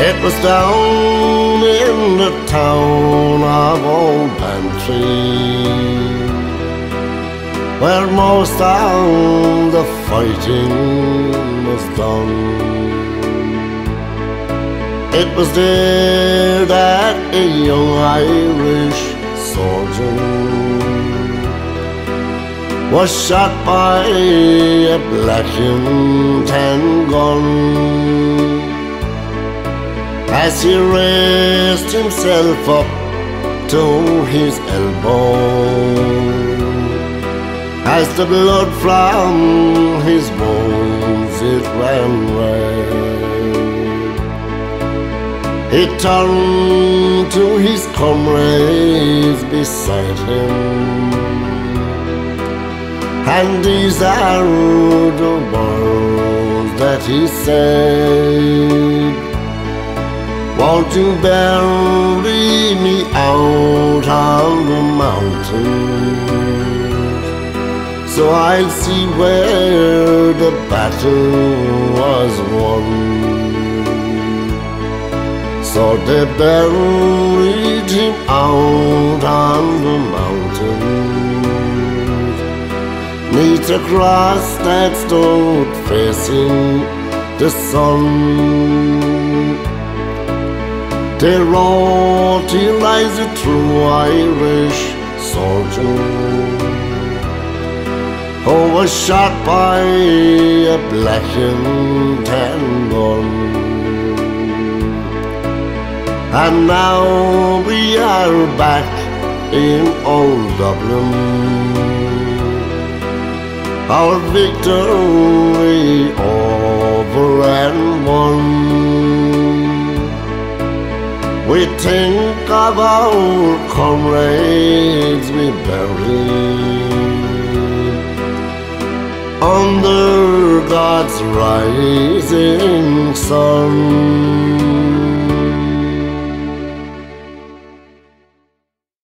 It was down in the town of Old Bantry Where most of the fighting was done. It was there that a young Irish soldier Was shot by a black and tan gun as he raised himself up to his elbow. As the blood from his wounds it ran red, he turned to his comrades beside him. And these are the words that he said. Won't you bury me out on the mountains. So I'll see where the battle was won. So they buried him out on the mountains. Neath a cross that stood facing the sun they wrote lies a true Irish soldier. Who was shot by a black and tan gun And now we are back in old Dublin. Our victory over and won we think of our comrades we buried Under God's rising sun